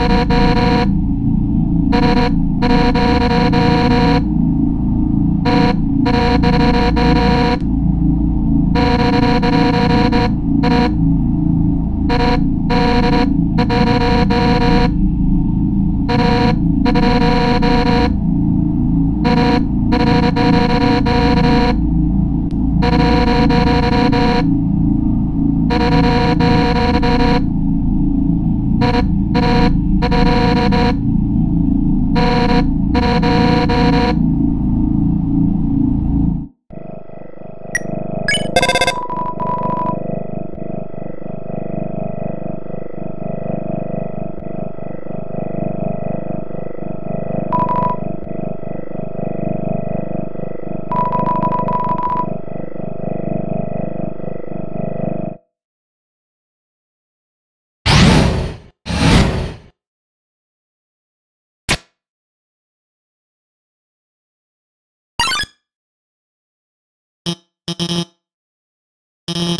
you Thank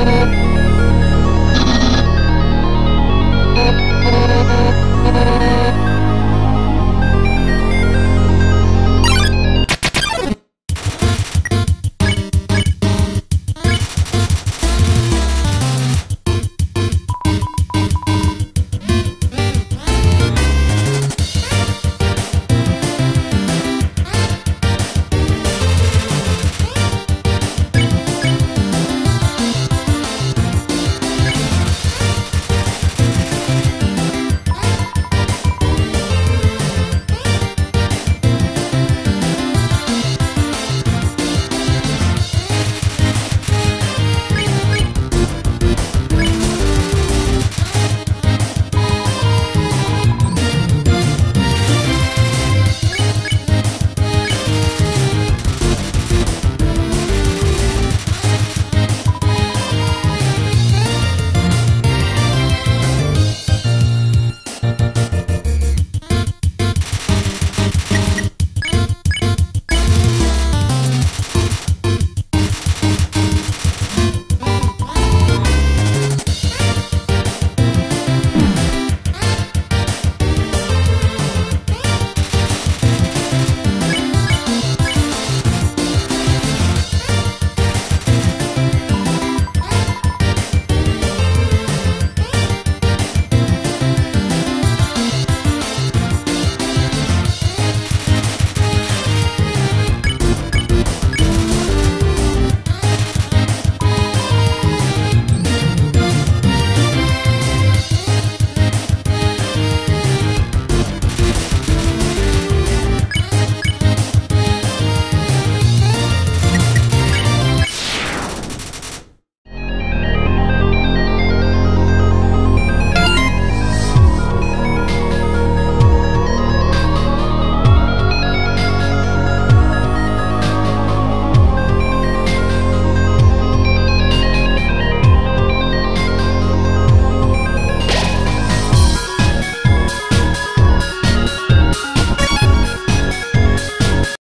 Música